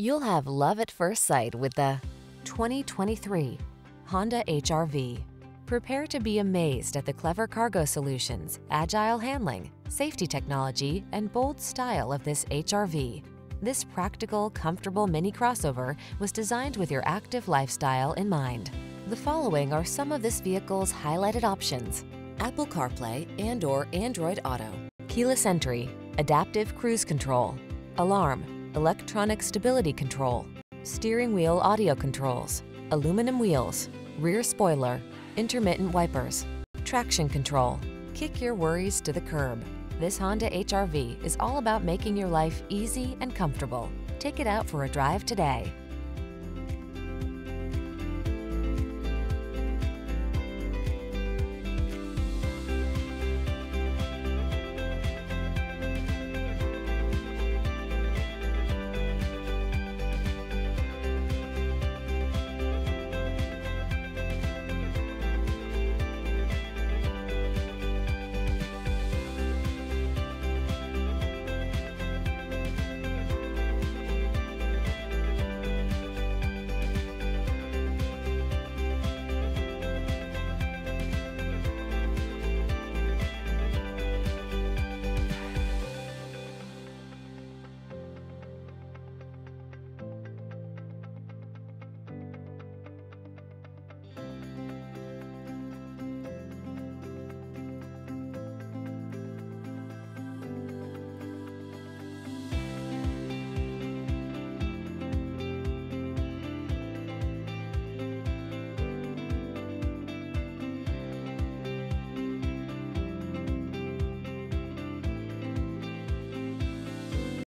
You'll have love at first sight with the 2023 Honda HRV. Prepare to be amazed at the clever cargo solutions, agile handling, safety technology, and bold style of this HRV. This practical, comfortable mini crossover was designed with your active lifestyle in mind. The following are some of this vehicle's highlighted options. Apple CarPlay and or Android Auto, keyless entry, adaptive cruise control, alarm, electronic stability control, steering wheel audio controls, aluminum wheels, rear spoiler, intermittent wipers, traction control. Kick your worries to the curb. This Honda HRV is all about making your life easy and comfortable. Take it out for a drive today.